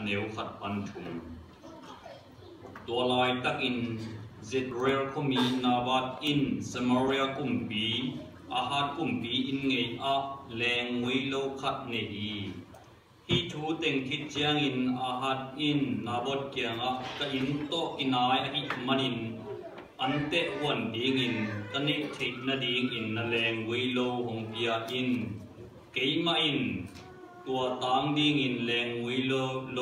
aneu khat pan thum tua lai tak in Zedrel khomi nabat in Samaria kumpi ahat kumpi in ngei a leng ngui lo khat ne hi hi thu teng thit chiang in ahat in nabot kyang a ka in to inai a hi manin ante wan ding in kani thit na ding in na leng ngui lo hong pia in keima in ตัวตังดิ่งอินแรงวิโลโล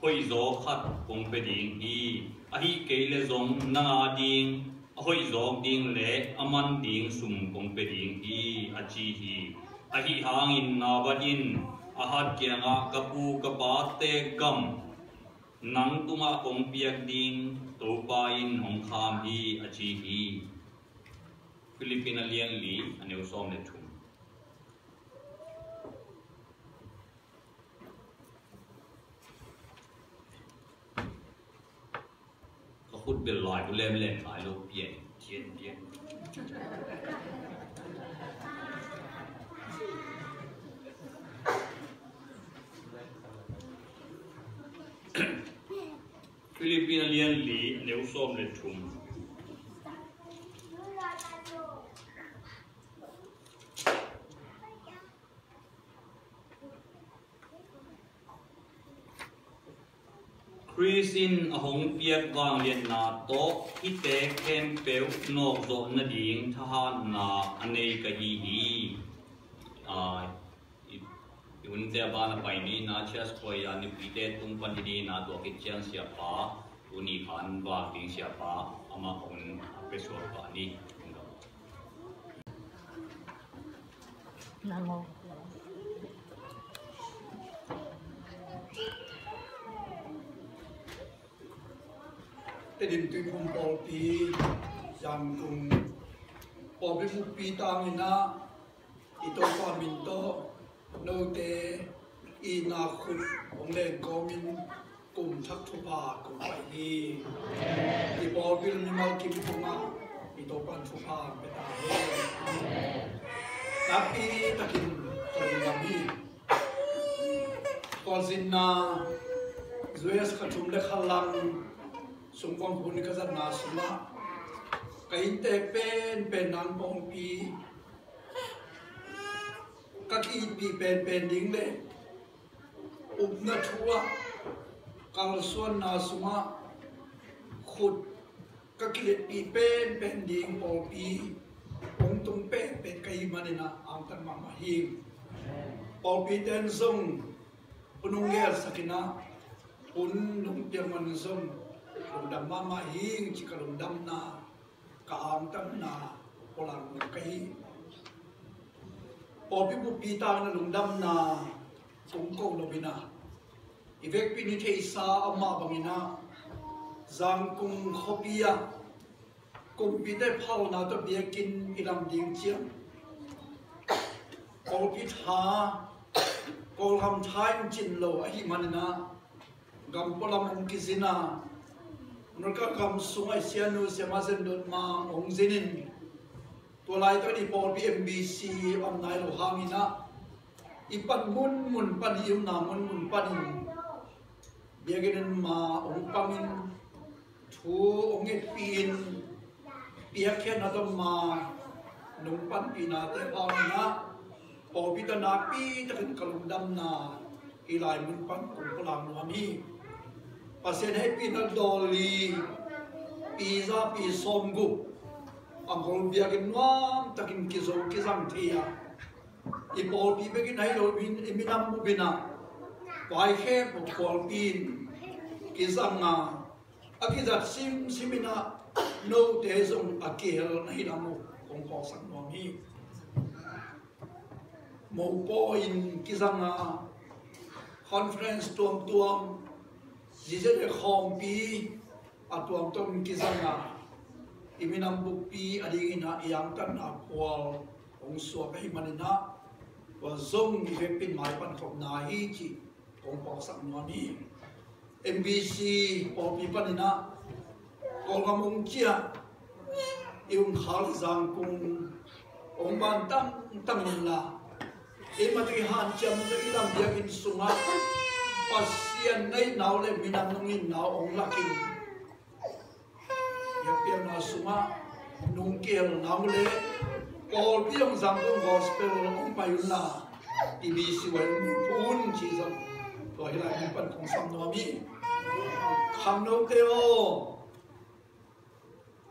ค่อยโจขัดคงไปดิ่งฮีอหิเกลจงนาดิ่งค่อยโจดิ่งเละอมันดิ่งสุ่มคงไปดิ่งฮีอาจีฮีอหิหางอินนาบดินอาหัดเกียงกับปูกับปาเตกัมนังตุมาคงเปียกดิ่งตัวปายนองคามฮีอาจีฮีฟิลิปปินาเลียงลีอันนี้ซอมเลทุ พูดเป็นลอยกูเล่นเล่นขายลูกเยนเทียนเทียน菲律宾的连理ทุ่ม。 Chrisin a hong piak wang lian na to hi te kem peu no zo na ding tha ha na anei ka hi hi a yun te ba na pai ni na chas ko ya ni pi te tung pan di na to ki chiang sia pa uni khan ba ding sia pa ama on pe so pa ni Tedimtum Pompopi, Jamkum, Popi Mupi Tamina, Ito Paminto, Note, Inakut, Ongle Gomin, Kum Taktupa, Kum Paini, Ipo Vilnimal Kim Punga, Ito Pantupa, Petahe, Tapi Takin, Tadimami, Kozina, Zues Katum Lekhalang, สมกองคุณกษัตริย์นาสมะกหินเตเป็นเป็นนานปองปีกะกีปีเป็นเป็นดิ่งเลยอุบนาชัวกังส่วนนาสมะขุดกะกิเลปีเป็นเป็นดิ่งปองปีองตุงเป็นเป็นกะหิมันนะอังตันมัมาหิงปองปีเต็นซงปนุงเงียสักินะปุ่นนุงเตียมันซง lùng đầm ma ma hiên chỉ cả lùng đầm na cả am tâm na có làm một cái ở bên bộ pi ta na lùng đầm na cũng câu lo bina ivek pini thei sa amma bangina zang kung khopia kung bi te phau na to bia kin ilam ding chiang ko pi tha ko lam thain chin lo a hi manina gam polam ong kizina nurka kam sungai sianu semazen dot ma ong zinin to lai to di por BMBC ông này lo hangina ipan mun mun pan hiu na mun mun pan biagin ma ong pangin thu ông ấy pin bia khe na tôi ma nung pan pin na te pa na bỏ pi ta na pi ta kan cầm đâm na ilai mun pan kung pulang no mi pasien hai pi na doli pizza pi som gu ang kol bia kin nuam takin kizo kizang thia i pol pi be kin hai lo bin i minam bu bina wai khe bu pol pin kizang na akizat sim simina no te zong akil na hinamu kong ko sang nuam hi. Mo po in kizang na conference tuam tuam Jesus de khom pi atuam tom ki kizanga iminam bu pi adingina yang tan na kwal ong suwa kai manina wa zong ni ve pin mai pan khom na hi chi ong pok sak no ni MBC po pi panina kol gamong chia yung khal zang kung ong ban tam tam la e mati han cham na lam dia in sunga pasian ngay nào le minang nungin nào ông lakin ya pian na suma nung kiel nào lên Paul piang rằng ông gospel ông payun na ibisi wa phun chi rằng rồi lại ni pan không xong nó mi không đâu kêu.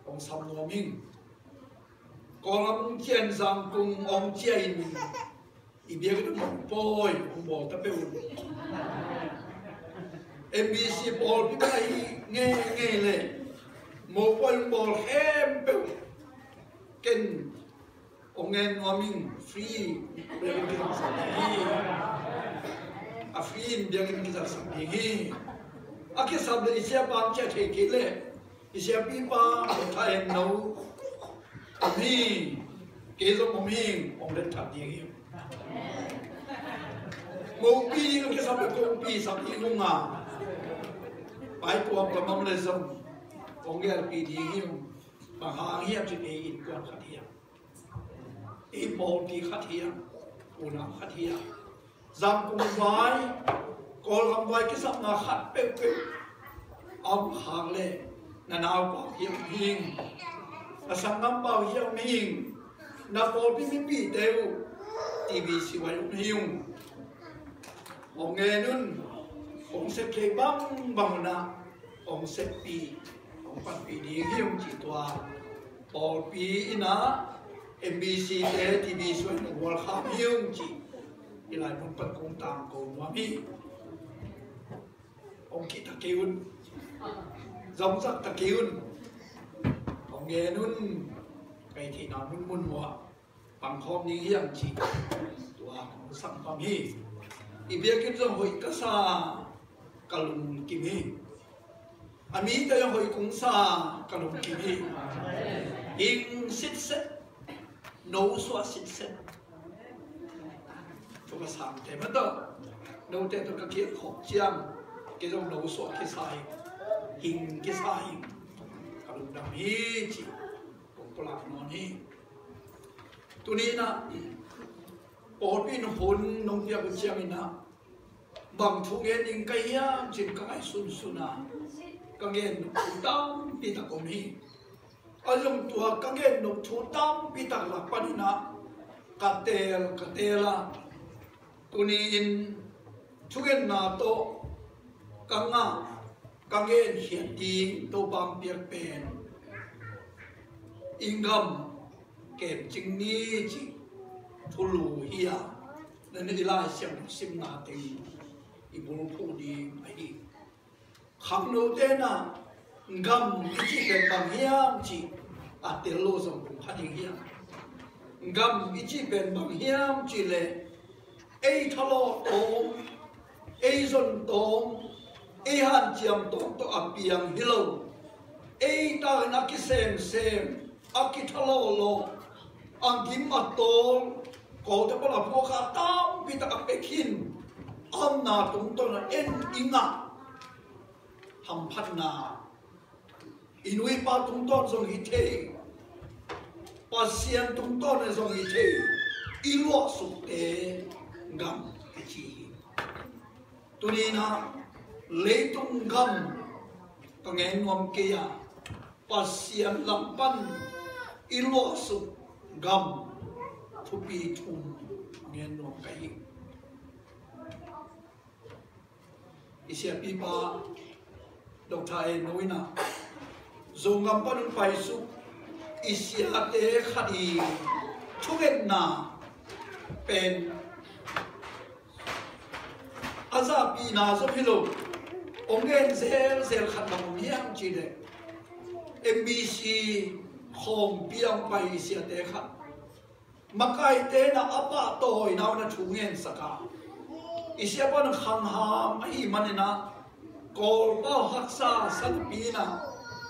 Ông xong nó mi ko ông chien rằng cùng ông chia in ibia cái mong poi ông bỏ tập pe MBC ball bi bay nghe nghe le mo quân ball hem pe ken ông nghe nói mình free bây giờ kita đi à free dia kita đi à cái sao sẽ bang cha thế kia lệ. Sẽ bị ba thay nấu. Ông đi. Cái giống ông mình ông đến thật đi mo pi cái sao đấy cũng bị sao đi ngung à? ไปกวงกับมังเลยสมองเกลปีดีหิมมาหาเฮียจินีอินกวนขัดเฮียอีโมตีขัดเฮียอุณาขัดเฮียจำกุมไว้กอลำไว้กิสมบาขัดเป๊ะๆเอาหางเล่นานาวปากเฮียมิงอาสังน้ำเบาเฮียมิงนาโปพี่มิปีเตวทีวีสิไว้หิงองเงนุ่น ông sẽ thấy băng bằng na ông sẽ pi ông bắt pi đi hiung chỉ toa bỏ pi ina MBC thế thì bị suy nó wal khám hiểu chỉ. Thì lại một phần công tạm của mà mi ông kỹ ta kêu giống rất ta kêu ông nghe nun cái thì nó muốn muốn hoa bằng khom như hiang chỉ. Tua sang pam hi thì biết cái jong hội ka sa kalum kim hi ami ta yang hoi kung sa kalum kim hi ing sit set no so sit set to ka sam te ma to no te to ka ki khok chiam ke jong no so ki sai hing ki sai kalum dam hi chi kong polak non hi ตัวนี้นะปอดพี่น้องพลน้องเปียกเชียงนะ บางทุกเงินยิงไก่ยามจินกายสุนสุนากังเงินถูตั้มปีตะกมีอารมณ์ตัวกังเงินนกถูตั้มปีตะหลั i bul khu di mai di thế na ngam chỉ cần bằng hiam chỉ à tiền lô sông cũng khát hiam hiam ngam chỉ cần bằng hiam chỉ lệ ai thalo to tôm ai dân tôm ai han chiam to to áp biang hilo ai ta na ki sem sem áp ki thà lo lo ang kim atol ko te pala po ka tam pita ka pekin sim na tình ibu phu đi ai kham no te na ngam chỉ cái bằng hiam tung à tiền lô xong cũng phát lo hiam ngam chỉ cái bằng hiam chỉ lệ ai thalo tôm ai gam, thu ai han chiam nuông to อิเสียปีมาดอกไทยนุ้ยนะจงกำปั้นไปสุอิเสียเตขดีชุกเอ็นนาเป็นอาซาปีนาซพิโลองเงินเซลเซลขัดลำเนียงจีเดเอ็มบีซีคงเปียงไปเสียเตขัดมาไกเตนะอปะโตยนาวนะชูเงินสกา isi apon khang ham ai manina kol ba haksa san pina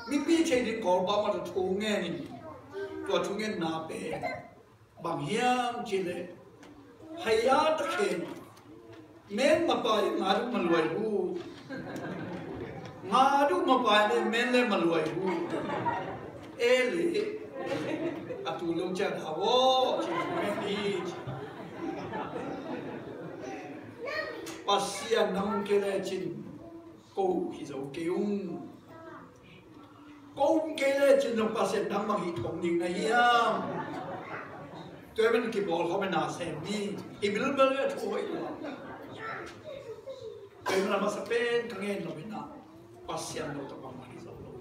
mi pi che din kol ba ma thu nge ni to thu nge na pe bang hiam chi le hayat khe men ma pa ri ma ru man loi hu ma ru ma pa ne men le ma loi hu e le atu lo cha da wo chi me ni pasian nam ke le chin ko hi zo ke ung. Ko ke le chin no pasian nam ma hi thong ning na hiam tôi mình ki bol ho na se xem i bil bel luôn thu hoi la mình na ma sa pen em nó lo na pasian lo to ma ma hi zo lo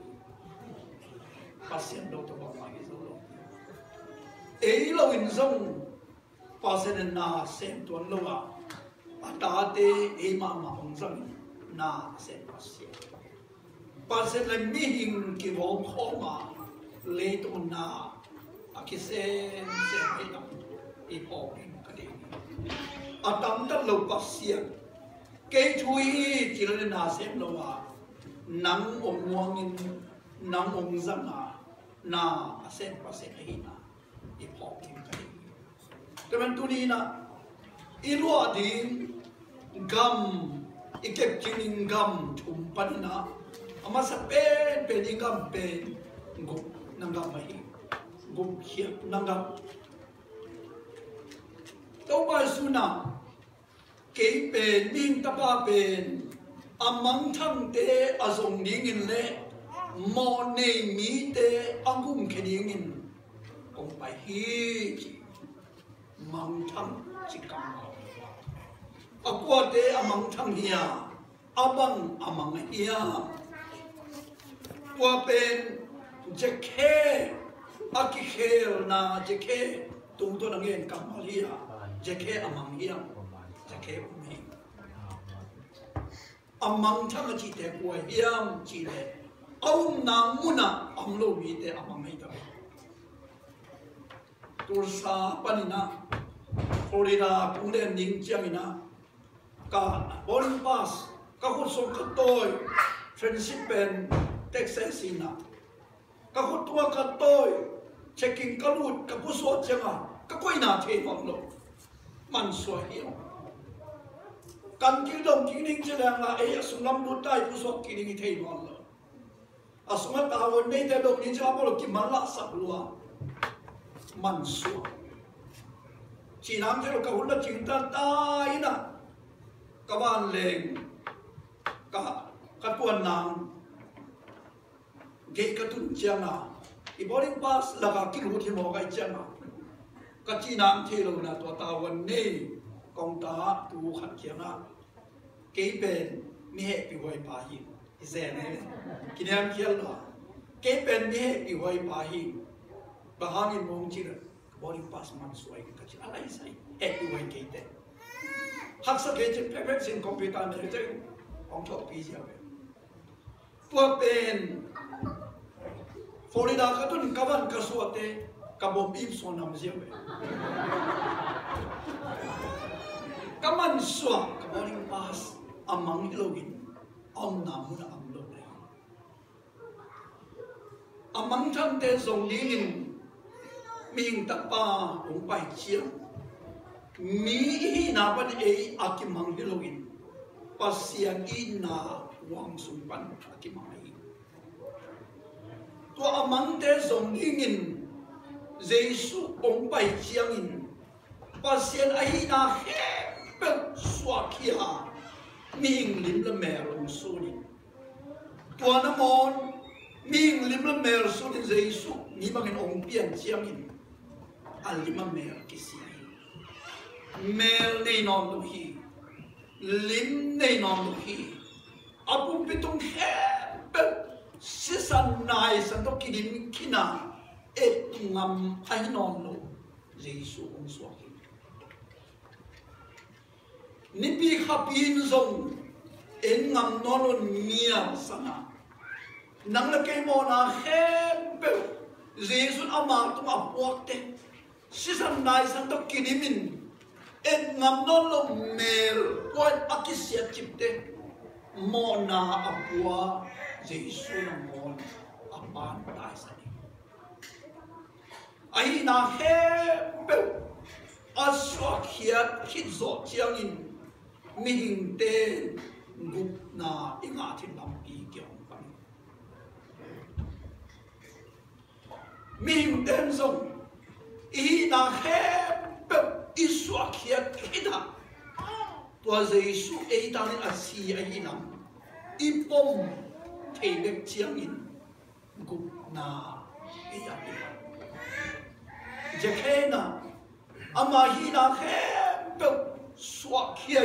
pasian lo to ma ma hi zo lo ei lo in zong pasian na sem tuan lo à? Ta te e ma ma ong sang na xem pasian pasian là mi hình kịp bỏ không mà lấy tu na, a ki sen sen ai tam i po ka de tâm tam ta lo pa sia ke thui chỉ e le na sem lo wa, nang ong muang in, nang ong zang a na a sen pa sen hi na i po ki ka de te man tu gam. Ikep kinin gam thum panna ama sa pe pe ni gam pe gup nanga mahi gup hiap nanga tau ba suna. Ke pe ning ta ba pe amang thang te azong ning in le. Mo nei mi te angum ke ning in. Ong pai hi mang thang chi kam akwa te amang thang hiya abang amang hiya qua bên je aki khel na je khe tung to na ngen kamal hiya je khe amang hiya je khe umi amang thang chi te kwa hiam chi le au na muna am lo mi te amang hai ta tur sa panina Florida kung den ning chiamina กับบริบาสก็คุณส่งกันตัวเฟรนซิเป็นเท็กซัสนะก็คุณตัวกันตัวเช็คกินกระรูดกับผู้สวดจังอะก็คุยนาเทีฟังลงมันสวยเหี้ยกันที่ดงที่นิ่งจะแรงละเอ้ยสุนัมดูได้ผู้สวดที่นิ่งเทียฟังลงอสุนัตาวันนี้แต่ดงนี้จะบอกกิมันละสักลัวมันสวยจีน้ำเจ้ากับหุ่นละจิงตาตายนะ กบ้านเลงกะขัดปวนนางเกกระตุนเจียงนาะอีบริงบัสลักกิรูที่มอกัยเจียงนาะกะจีนางที่เรานะตัวตาวันนี้กองตาดูขัดเขียงอะเกยเป็นมีเหตุปิวยปาหิมอีเซนเนี่ยกินยามเขียนหรอเกยเป็นมีเหตุปิวยปาหิมบาฮานิมงจิระบริงบัสมันสวยกันกะจีอะไรใส่เหตุปิวยเกยเต็ม học sa cái chuyện pe pe sin computer ne te ong thok pi sia pe tua pen Florida ka tun kawan ka suate ka bom im so nam các bạn kaman suwa ka boarding pass amang ilogin om na mun am lo le amang thang te zong nhìn, ming ta pa ong phải chia mi hi na pan e akimang hilogin pasian na wang sumpan akimang to amang te zong ingin. Jesu ong bai chiang in. Pasien ai na he swa kia ming lim la mer ong su ni. To na mon ming lim la mer su ni jesu ni bangin ong pian chiang in. Alima mer kisia mer nei non lu hi lim nei non lu hi apum pitung he sisan nai san to kidim kina et ngam ai non lo Giêsu ông so ki ni pi khapin zong en ngam non lo nia sana nang la ke mo na hem pe Giêsu ama tu ma puak te sisan nai san to kidimin et ngam non lo mel ko akisia chipte mo na apua jesu na một apan ban sani ai na he pe aswa khia khit zo chiang in mi hing te gup na inga thin lam pi kyong pan mi hing ten zong i na he 不，一说起来，他，把耶稣爱他的那些人，一捧，特别赞扬，古拿，一样。这恨呢，阿妈伊拉恨，不，说起来，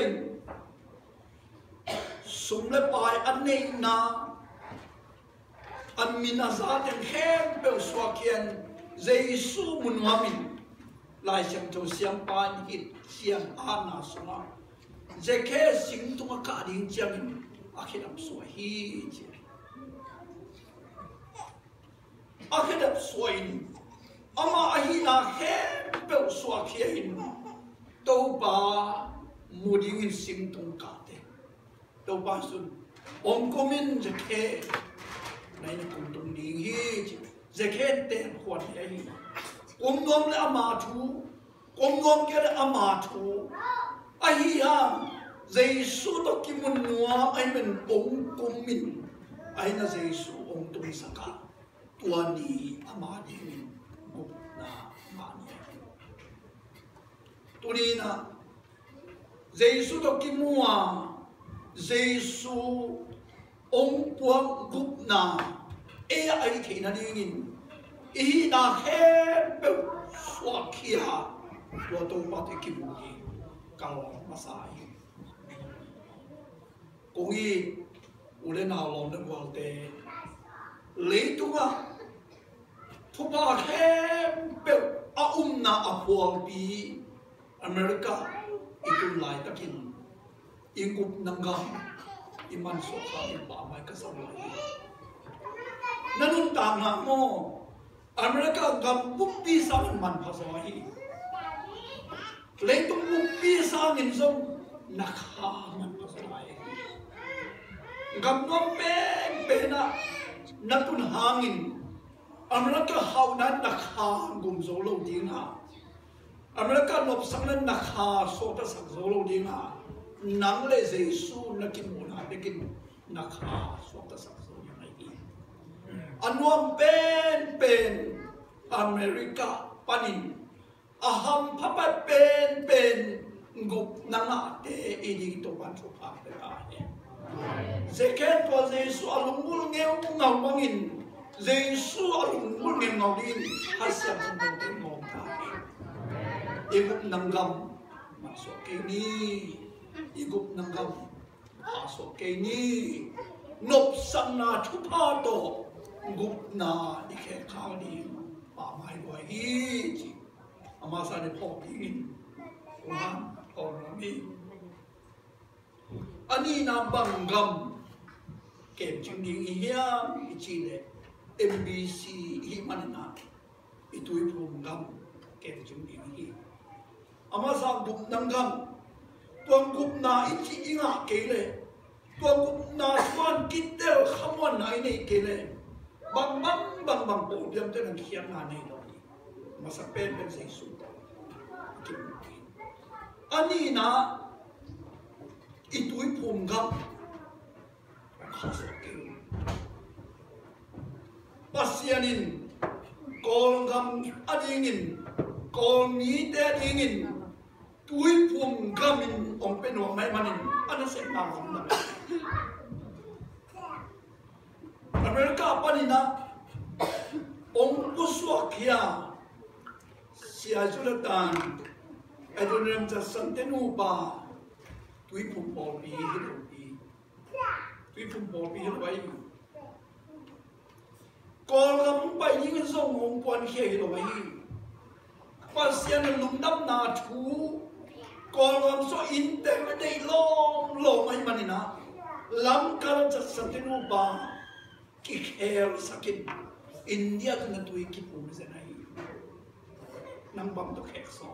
送了拜安尼那，安米那扎的恨，不，说起来，耶稣不那么明。来上做上班去，上班那算了。在开行动的家庭，阿去那么衰钱，阿去那么衰呢？阿妈阿去那开不衰钱，都把冇领的行动搞掉，都把说我们这边在开，那广东地区在开贷款的阿去。Ngom le ama thu ôm ngom ke le ama thu a hi ha? Giêsu to ki mun nuam ai men ong kum min ai na Giêsu ong tung saka tua ni ama ni min gup na ma ni tu ni na Giêsu to ki mua. Giêsu ong puang gup na e ai อีนาเฮบสวกียาตัวตรงมาที่กิบุกีกังวลมาสายกงีอุเลนาลอนเดวัลเตเลยตัวทุบาเฮบอาอุมนาอพวลปีอเมริกาอีกุลไลตะกินอีกุบนังกาอิมันสุขาอิบาไม่ก็สวายนันุนตามหาโม Amerika gam bukti sa man man tung Leitung bukti sa ngin song nakha man pasawahi. Gam nom pen pena natun hangin. Amerika hau na nakha gum zolo dinga. America nộp sang lên na nakha so ta sak zolo dinga. Nang le Jesu kim dekin nakha so ta sak anuam pen pen Amerika panin aham papa pen pen ngup nanga te ini to pan so pa te ka he seken to Jesu alungul ngeu ngau Jesu alungul ngeu ngau hasya mo te mo ka igup nanggam masuk ke ni. Nanggam masuk ke ni. Nop sana thupa to gup nà đi khe khao đi bà mai wa hi chi ama sa đi pho pi wa pho na mi. Ani na bang gầm. Kèm chung đi hi ya i chi le mbc hi man na. I tu i phum gam kem chung ding hi ama sa gup nang gam tuang gup na i chi inga ke le tuang gup na chuan kitel บางบางบางบางตัวเดียมเต้นเขียนมาในตรงนี้มาสัเป็นเป็นสิ่งสุดจริงอันนี้นะอีตุยพุงครับข้าศึกปัสยานินกองกำอดีงินกอลมีเดียดีงินตุยพุงกามินองเป็นหัวไม่มันินอันนั้นเสียงดังของมัน Amerika apa ni na? Ongusuakia Si ajulatan. Adonam ta santenu ba. Tui pum bolbi hidup i. Tui pum bolbi hidup i. Kol kamu bayi ingin song ong kuan kia hidup i. Pasian Lundam na tu. Kolom so intek medai long long ay manina. Lam kalau tak santenu ba. kikheer sakit. India tu natui ki pur zanai nambam to khek so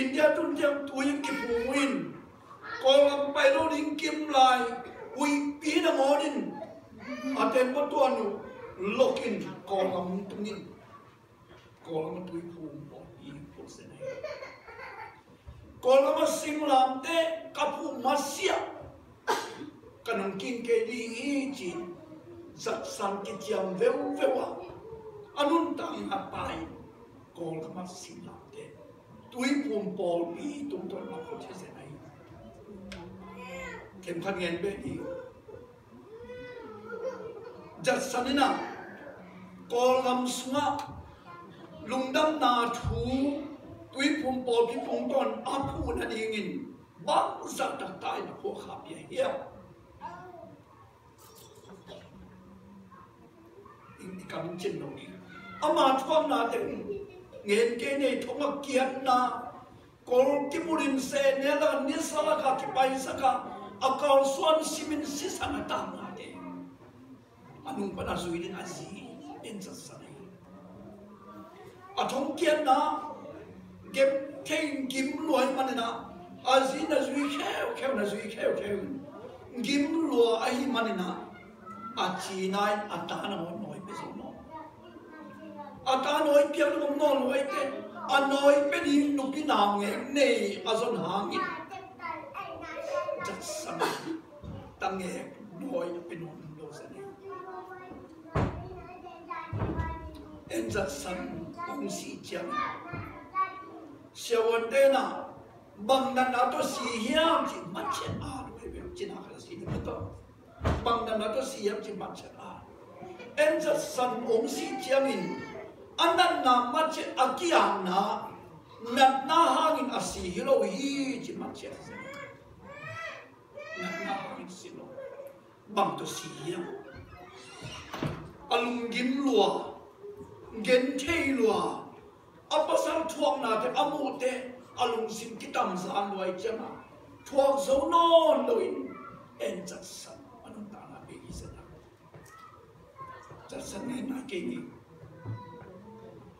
india tu jam tuin ki puin kolam pai lo ding kim lai ui pi na modin aten po tu anu lokin kolam tunin kolam tui pum po i pur zanai kolam singlam te kapu masia ก็นงกินเกลี่ยอีจีสักสังกิจยามเววเววอันนุนตังอัปไปกอลกมาสิลับเดตุยพูมปอลอีตรงตัวมาคนเชนัยเข็มขัดเงินเบดีจัดสันนินะกอลกมสวาลุงดำนาทูตุยพูมปอลพี่ตรงตอนอาพูนันยิงินบ้าสักตักตายนะพวกขับยเยี่ย in kam chin no ni ama thwam na te ngen ke ne thonga kian na kol ki murin se ne la ni sala ka ki pai saka akal suan simin si sana ta na te anung pa na suidin azi in sa sanai athong kian na gem theng kim loi manina azi na zui kheo kheo na zui kheo kheo gim lo ai manina a chi nai a ta na mo noi pe so no a ta nói piang no no loi te a noi pe ni nu ki na nge nei a zon hang it just sam tang nge noi pe no no sa ni en just sam ong si chiang xiao wan te na bang na na đó si hiam chi ma chen a pe pe chi na ka si ni bang na na đó si hiam chi ma chen a en just sam ong si chiang in anan na ma che akiam na nat na hangin asi hilo hi chi ma chen nat na hangin si lo bang to si hiam alung gim lua gen thei lua apasal thuak na te amu te alung sim kitam zan luai chama thuak zo non loin en chat san anun ta na be gi sana chat san ni na ke ni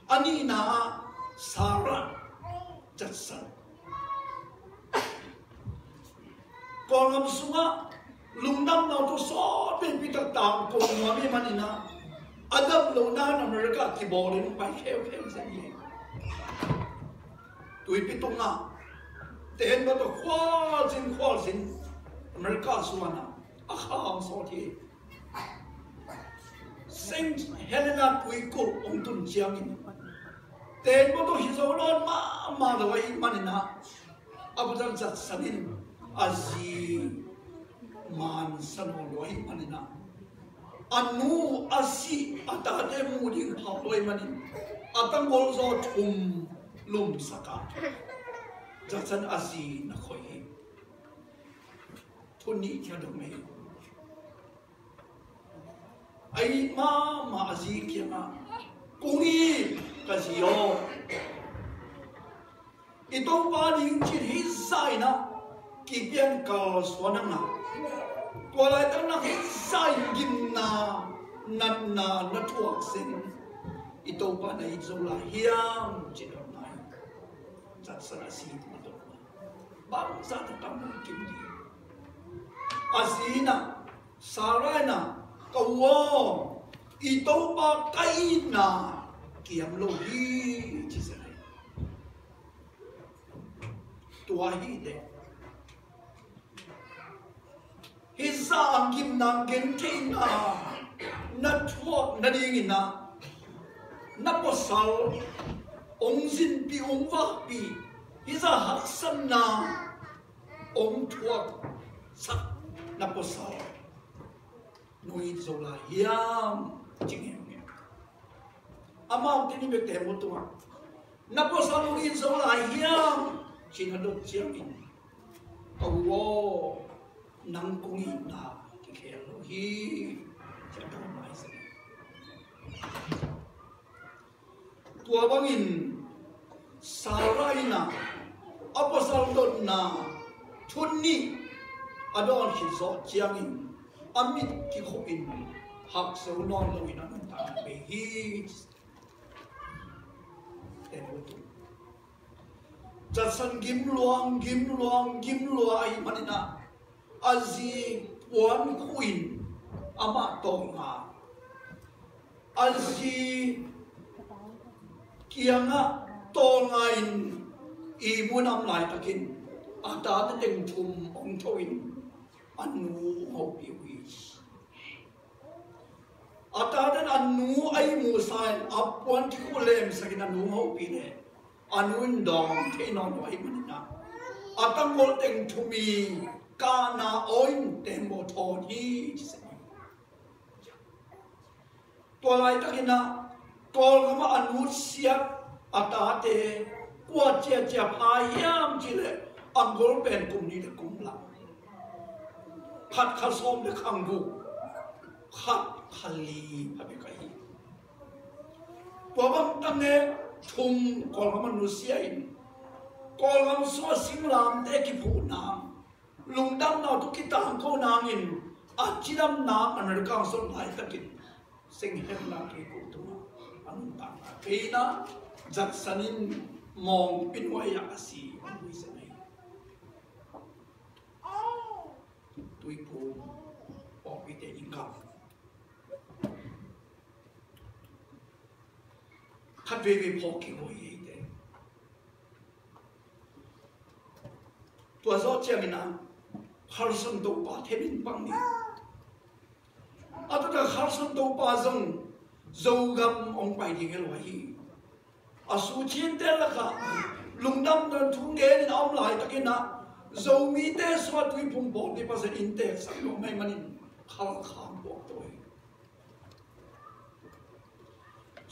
아니나 sara 잣산 kolom sunga lungdam na to so pe pi tak ko na. Adam lo na na mereka ti bo le nu pai kheu kheu sa ye. Tui na ten ba to khwa jin khwa jin mereka suma na a so ti Saint Helena Puikul Ong Tun ini. Tempo tu hisolon ma ma dawa iman na abu dan zat sanin azi man sanolo iman na anu asi atade muding halo iman atang golzo tum lum sakat zatsan asi na khoi tu ni kya do me ai ma Mazi kya ma kungi cái gì đó, ít ông ba đi chỉ hít sai na kí biến cao số năng na qua lại tăng na hít sai gim na nát na nát thuộc sinh. Ít ông ba này rồi là hiam chỉ là này. Chắc sẽ là gì mà đâu ba cũng sao thì tâm nó kiếm gì. À gì na sarai na câu wo ít ông ba cái na kiam lo hi chi sa tua hi de hi sa ang kim nang gen te na. Na thuak na ding na. Na po sal ong jin pi ong va pi hi sa hak san na. Ong thuak sa na po sal nui zola hiam ching hem amount ni me te mutunga na po sa lu in zo la hiam chin hadu chiam in to wo nang kung in na ki khe lo hi cha ta mai se tua bang in saraina apostle dot na thunni adon hi zo chiam in amit ki kho in hak se unon lo in an ta be hi เห็นวตุจะสันกิมลวงกิมลวงกิมลวงไอ้มันนะอาจีปวนคุยอามาตองมาอาจีกียงะตองไงอีมุนำลายตะกินอาตาเต็งทุมองโชวินอันวูเขาอิวิส ataran anu ai musain apwan ki ko lem sakina nu ho pine anu in dong te no no ai manina atang gol teng thumi kana oin tembo tho hi se to lai takina tol kama anu siak atate kwa che che pa yam chile angol pen kum ni de kum la khat khasom de khangu khat Khalib habikahi. Wabam tange thum kolham manusia ini. Kolham so simram te ki phu nam. Lungdam na tu kita angko nam in. Achiram nam anarkang so nai takin. Sing hem na ki ku tu. Anun tang na ki na. Jaksanin mong pinwaya asi. Anui sanay. Tui phu. Pokite income. Te in kam khat ve ve po ki wo ye te tua zo ong pai ding el wa hi chin te la ka dan thung ge ni om lai ta zo mi te so tui pum bo ni pa se in te sa lo mai manin khal kham bo to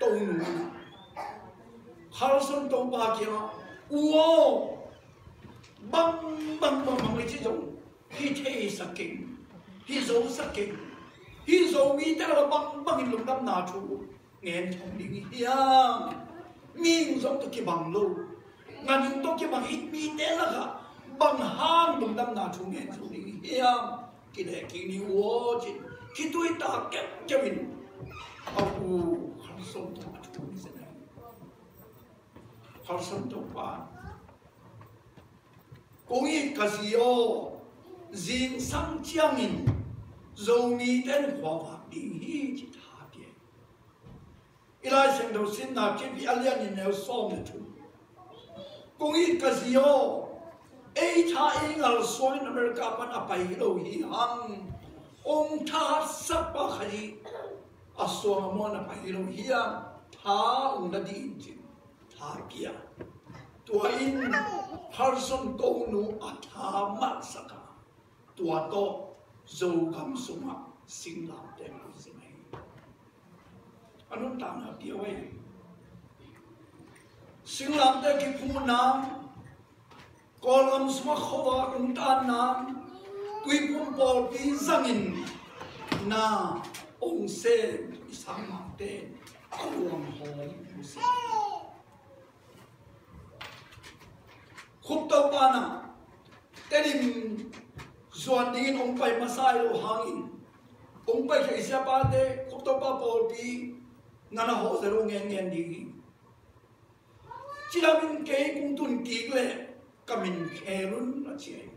动怒了，好生动八惊，哦懵懵懵懵的这种，一切失敬，一手失敬，一手没得了懵懵的龙胆拿出，眼从灵香，命中都去忙碌，眼睛都去忙一米得了个，忙喊龙胆拿出眼从灵香，给来给你我去，去对大家叫人，好、啊。生动的东呢？好生动吧？公益可是哟，人生将人肉泥的活法，另一其点。一来心头心呐，这边一两年要少得。公益可是哟。A 他 A 二岁，那么个把那白楼一行，红他十八岁，khali a so mo na pai lo hi a tha ung di injin tha kia tua in harson ko nu a tha ma saka tua to zo kam suma sing lam te tem sing anun ta na pi wai singlam te ki phu nam kolam sma khowa un ta nam tui pum pol pi zangin na ong se isang ma te aluang hom se khup tau pa na tenim zuan dingin ong pai masai lo hangin. Ong pai ke isya pa te khup tau pa pol pi ngana ho zero ngen ngen di chỉ là mình cái cũng tuân kỹ lệ cả mình khe luôn là chị ấy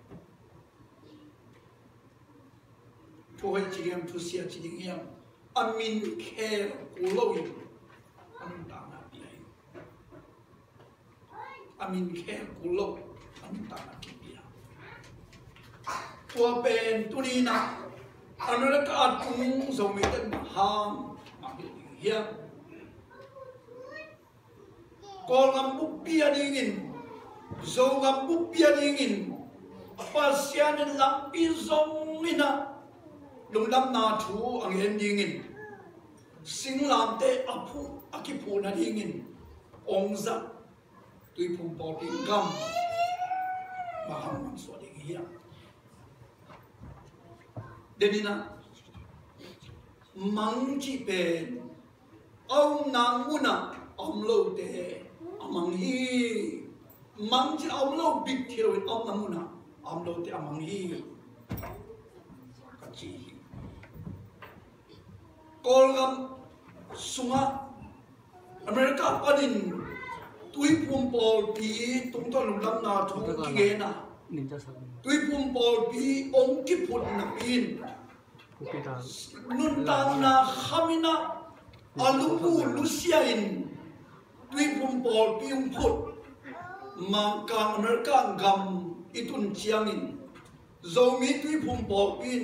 thu chị em thu xia chị em amin khe kulo in amin dana amin khe kulo. Amin dana biai tua pen tunina anura ka atung zomiten maham mahil hiya kolam buktia dingin zogam buktia dingin lampi lapizong ina lung lam na thu ang hen dingin sing lam te apu akipu na dingin ong za tui pum po ding gam maham man so ding hiya denina mang chi pen ông nang muna ông lâu te amang hi. Mang chi om lo big thiro in om namuna om lo te amang hi. Ka chi kolgam sunga america panin tui pum pol pi tung to lung lam na thu ki ge na ninja sa tui pum pol pi ong ki phut na pin pupita nun tang na khamina alupu lucia in tui pum pol pi ung phut mang kang ner kang gam itun chiang in zomi tui pum pol pin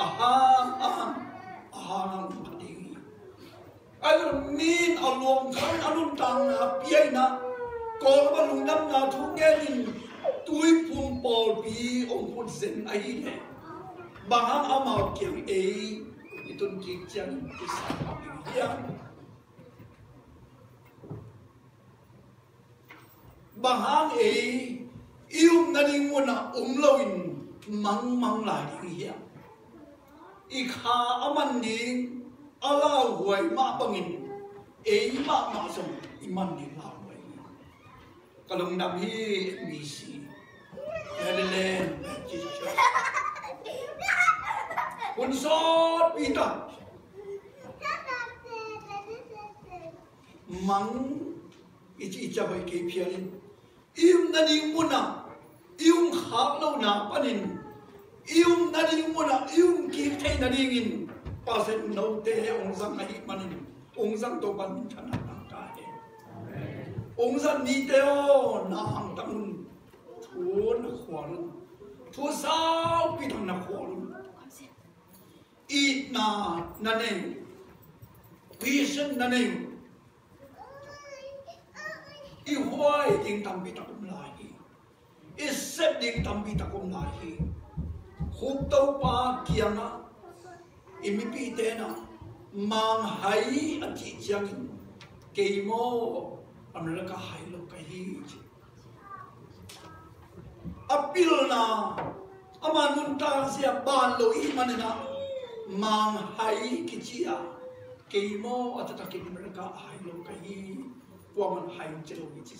aha, aha, aha, Ayo min along kan alung tang na piay na ko ba lung dam na thu nghe ni tui pum pol bi ong pun sen ai ne ba ham a mau kiang e ni tun ki chang ki sa ka bi ya ba ham e iung na ni ngun na um lo in mang mang lai đi ya. อีกหาอมันนี้อาลาหวยมาบังอินเอ๋มามาสมอีมันนี้ลาหวยกลงดับที่มีสีเลนเลนแบบจิตใคุณสดปีตัดมังอิจิจับไปเกี่ยนอิมนันิมุนาอิมขาเล่าหนาปนิน ium na ding muna ium ki thai na ding in pasen no te ong sang ai manin ong sang to ban thana na ka he ong sang ni te o na hang tam thu na khwal thu sao pi thang na khwal i na na ne vision na ne i huai ding tam pi takum lai hi i sep ding tam pi takum lai hi hupa kianga imipi tena mang hai ati chang keimo amra ka hai lo kahi apil na ama nun ta sia ban lo i man na mang hai ki chia keimo atata ki amra ka hai lo kahi po man hai chelo ni chi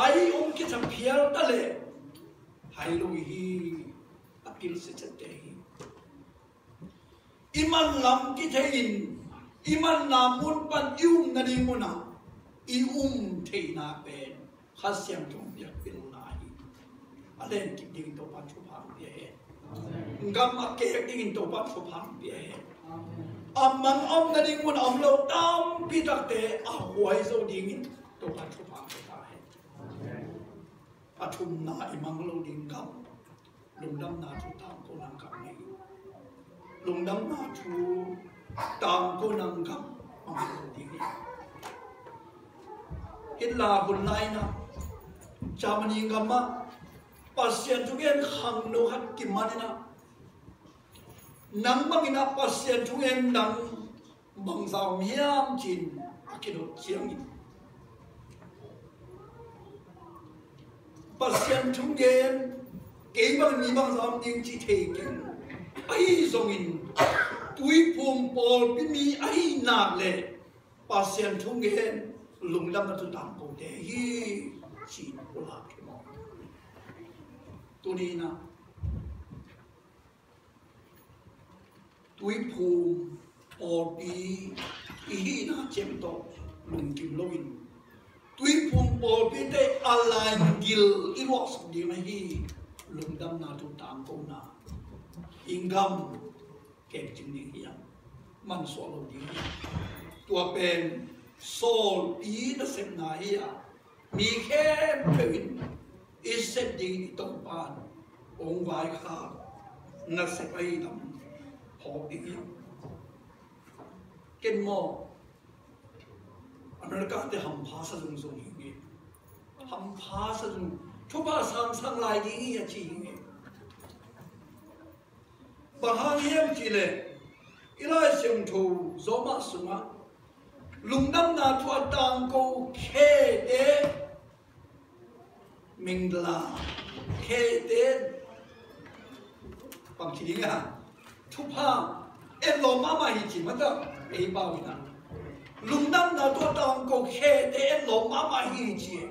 hai om ki chang phial tale hai lo hi apil se chate hi iman lam ki thein iman na mun pan ium na ni muna thei na pen khasyam thong ya pil na hi alen ki ding to pan chu phang ye ngam a ke ding to pan chu phang ye amang om na ding mun om lo tam pi tak te a huai zo ding in to pan chu phang ta he pathum na imang lo ding gam lung dam na chu tam ko nang kam nei lung dam na chu tam ko nang kam ang lo ding hin la bun nai na chamani ngama pasien tu gen khang no hat ki manina nang mangina pasien tu gen nang bang sao miam chin akino chiang in pasien chúng gen 给帮你帮咱们定期体检，า，上瘾，对碰包比米哎难嘞，把先冲个龙那么就当工的，咦，งิน？ตัวนี้นะตุยภูมิปอลปีอีน่าเจมโตลุงกิมโลวินตุยพูมิปอปีได้อะไรกิลอีวอสดีไหมฮี ลุงดำนาทุตามกงนาอิงกำเก็บจริงนี่เฮียมมันสวลดีตัวเป็นโซลอีนเซนนาเฮียมีแค่เป็นอิสเซดีต้องปานองวายข้านัสไปดำพออีกกินมออเมริก็จะทำภาษาจุงสงอย่างนี้ทำภาษาจุง 不把上上来的也进。不行业起来，一来上头做嘛什么？龙南那托当过开的，明啦，开的，放起来啊！突破，哎，老妈妈一起么的，没包呢。龙南那托当过开的，老妈妈一起。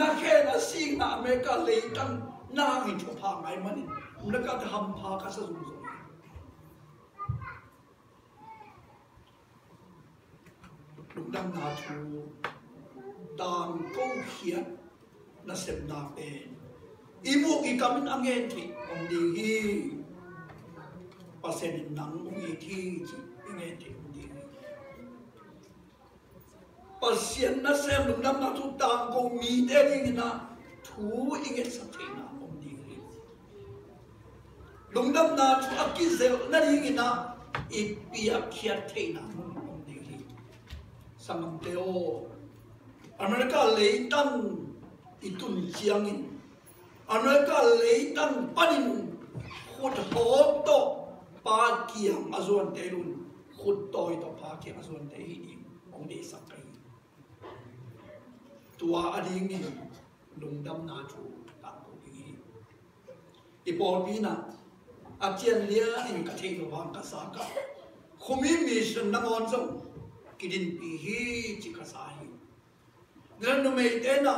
นักแค่นาสีงนาเมกาเลยตั้งนาอินทุพาไงมันนักการทำพากัสสุนสุลุงดังนาทูตามก้เขียนนาเสพนาเปนอีมุกอีกามันอังเกที่องดีฮีเปอร์เซ็นหนังมุกอีที่ที่อังเกนที่ pasienna sem dum nam na tu tang ko mi de ding na thu ing sa theina om ding ri lung nam na thu akki zel na ding na i pi akhia theina om ding ri samang te o america le tang itun chiang in america le tang panin khut ho to pa kiang azon te lun khut toy to pa kiang azon te hi ding om de sak tua ading ni lung dam na chu ta ko hi ipol pi na achian lia in ka thei lo bang ka sa ka khumi mi mission na ngon song kidin pi hi chi ka sa hi nan no mei te na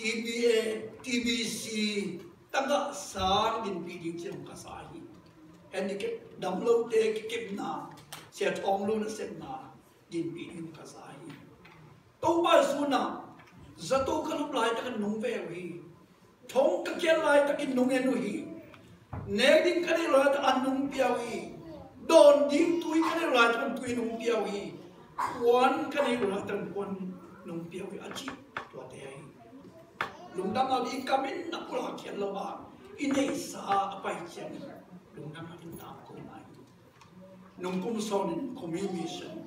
TBA TBC tanga sa din pi di chi ka sa hi and ke dam lo te ke kip na se thong lo na se na din pi di ka sa hi to ba su na zato ka lup lai takin nung ve hi thong ka kian lai takin nung enu hi ne ding ka ne lai ta an nung piao hi don ding tui ka ne lai ta tui nung piao hi wan ka ne lai ta wan nung piao hi achi to te ai lung dam na di ka min na pula kian lo ba in nei sa apai kian lung dam na di ta ko mai nung kum son communication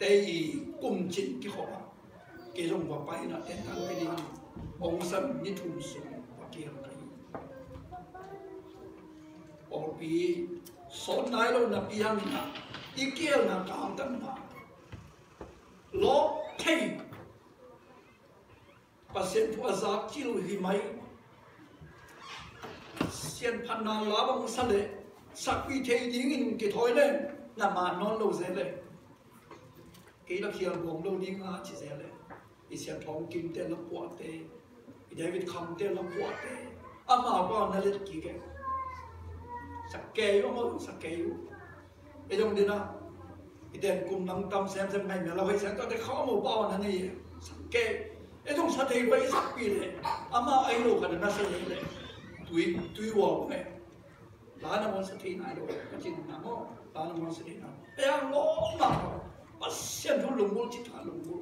te i kum chin ki kho ba vào bay là tên thằng cái đi ông sân như thùng súng và kia cái ở bị son này lâu nạp đi hàng na đi kia là cảm tâm na lo thei pasien pu azak chilu hi mai sian phan na la bang sa le sak pi thei ding in ke thoi le na ma non lo ze le ke la khial bong lo ding a chi ze le i sia thong kim te la po te i david kham te la po te a ma ko na le ki ke sakke yo mo sakke yo e jong dina i den kum nang tam sem sem mai me la hoi sem to te kho mo pa na ni sakke e jong sa te vai sak pi le a ma ai lo ka na sa le le tui tui wo ne la na mo sa ti na lo ka chin na mo la na mo sa ti na pe a ngo ma ba sem thu lu mo chi tha lu mo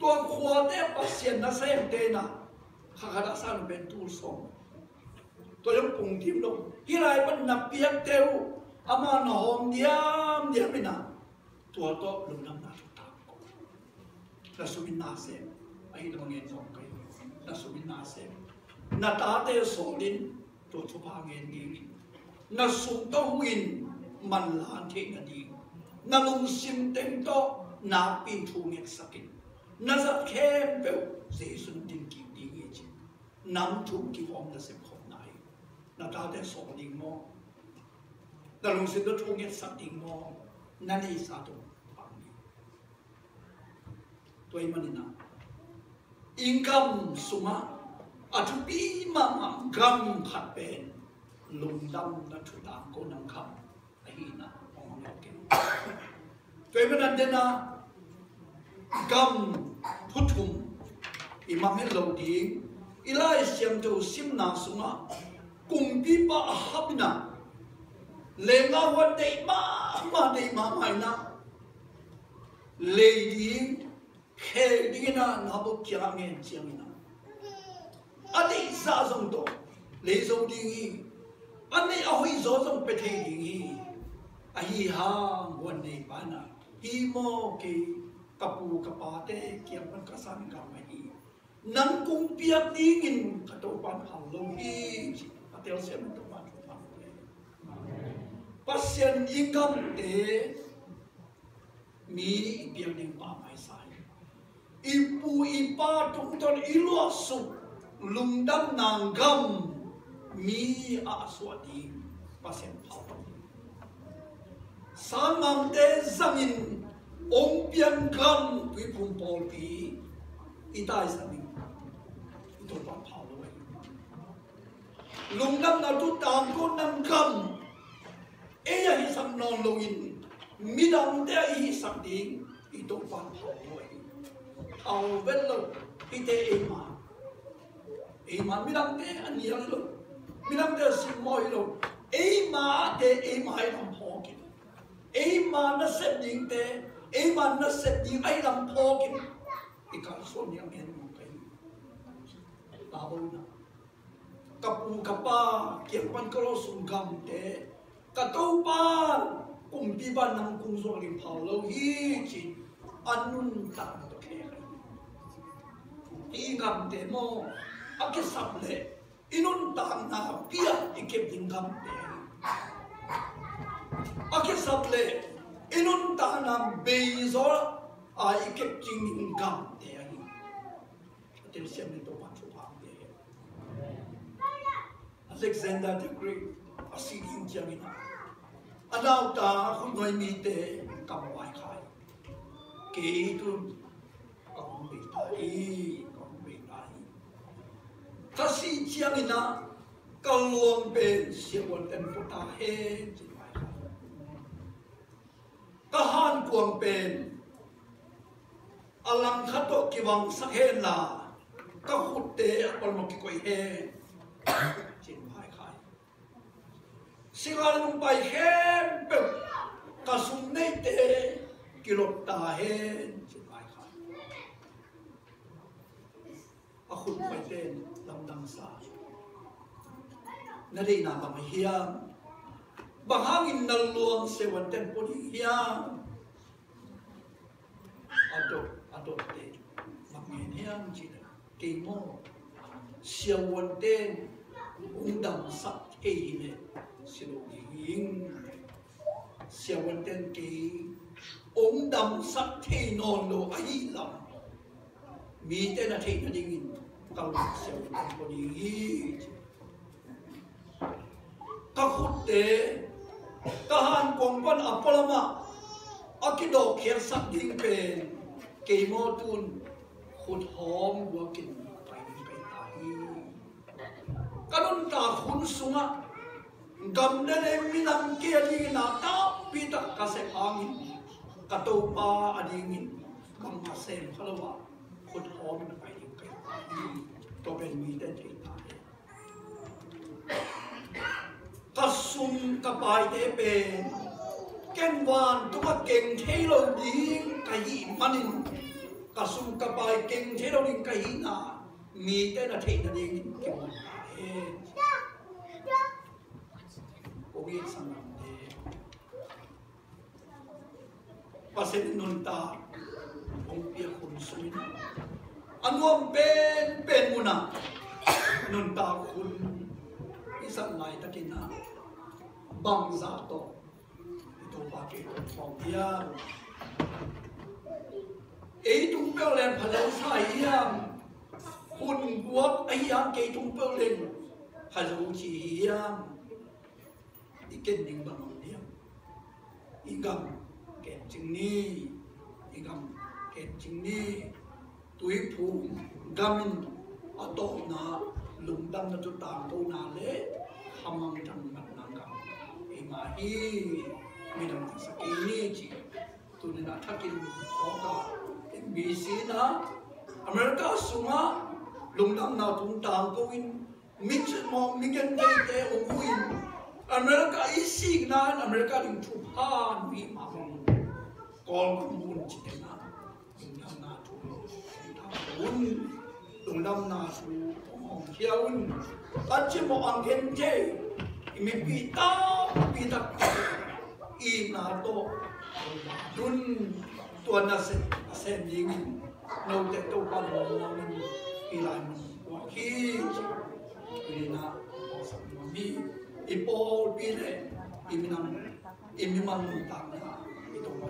ตัวขวดเอ๊ปัสเซียนนะเซมเตนะข้าขณะสั้นเป็นตูสองตัวยังปุ่งทิมลงที่ไรมันนับเปียกเตวอามาหอมเดียมเดียมไม่นะตัวโตลุงน้ำหนักตามกูนัสุวินนาเสมไอ้ตัวเงินสองไปนัสุวินนาเสมนาตาเตโสลินตัวทุพาเงินดีนัสุต้องวินมันลานเทงดีนัลุงซิมเต็มโตนาปินทูเงินสกิน nazar kem pe se sun din ki di nge chi nam thu ki hom na se khom nai na ta te so ding mo na lung sim to thu ngek sakin mo nani sa to pa ni tôi mình na income suma atu pi ma ma gam khat pen lung dam na thu ta ko nang kham a hi na ong lo ke tôi mình na cầm thu thum i mang hết lâu đi. I lai xem cho sim na sung á. Cùng đi ba à hấp nà, lê ngà hoa đầy ma ma đầy ma mai nà, lê đi khê đi nà na bộ kia nghe xem nà, anh đi ra dòng tổ lê dâu đi nghi. Anh đi ao hi gió dòng bê thê đi nghi. Ai ha nguồn này bán nà, hi mô kỳ. kapu kapate kiam man kasan kamai. Nang kung piak dingin katopan halong i atel sem toman toman pasian ikam te eh, mi piak ding pamai sai ipu ipa tung ton ilua su lungdam nanggam mi aswadi pasian halong samam te eh, zamin samang te zangin ong pian kan tui ít pol pi itai sami. Ito pa phao lo ai năm na tu tam có năm kam ấy là hi sam non lo in midam te hi sam ding ito pa phao lo ai au vel lo ite mà. Ma e ma midam te an ya lo midam te sim mo lo e ma te e ấy ai nam pho ki ấy mà nó sẽ ding te ei ban na set di ai lam phokin i kan son yang hen mo kai ta bol na kapu kapa kian pan kalo sum gam te ka to pan kum pi ban nang kung so lim phao lo hi chi anun ta to ke i gam te mo a ke sap le inun ta na pia i ke ding gam te a ke sap le inun ta na be zo a ah, ikep ching ning gam te ai atel siam ni to pa chu pa te Alexander the Great a si asing chiang ina anaw ta khu noi mi te kam wai khai ke tu kam be ta i kam be ta i ta si chiang ina kalong ben siawon ten puta he ka han kuang pen alang khato ki wang sak he la ka khut te apal mo ki koi he chin hai khai singal nung pai hem pe ka sum nei te ki lop ta he chin hai khai a khut pai ten lam dang sa na dei na ma hiam bahangin na luang se wan ten poni hiam adop adop te. Mangin hiam chi da ke mo. Sia wan ten, ung dam sak ke hine silo ing sia wan ten ke ung dam sak te non lo ai lam. Mi te na te na dingin kau sia wan ten poni hi. Ka khut te kahan kongpan apalama akido kher sak ding pen ke mo tun khut hom wakin pai pai tai kanun ta khun sunga gam de le minam ke ali na ta pi ta ka se hangin ka to pa adingin kam ma se khalawa khut hom pai pai tai to ben mi กสุมกบายเตเป็นแกนวานตัวเก่งเทโลดิงกะยีมันินกสุมกบายเก่งเทโลดิงกะยีนามีแต่นาทีนดิงเก่งเอโอเกสังเดปัสเซหนุนตาผมเปียคนสุนอันวมเป็นเป็นมุนานุนตาคุณที่สั light at inaanap. Takin na tổ za to ito pa ke phong ấy e tung pe len phalo sai yang hun guak ai yang ke tung pe len phalo chi yang bằng ning bang ý ingam kẹt chừng ni ingam kẹt chừng ni tui phu ở tổ na lùng đâm nó cho tàng tổ nà lễ Hàm thằng Mahimi minang sakinichi tuni na takin oka bisi na Amerika sunga lungdang na tung tang kawin mitch mo mikan day te uwin Amerika isig na Amerika ding tuhan vi mahong kol kumun chite na lungdang na tung tang kawin lungdang na su omong hiawin Tachimo ang gente y me pita, pita, y dun, tuan anase, ascendí, no te to no la mi, y la mi, o aquí, y na, o mi, y manuta, y toma,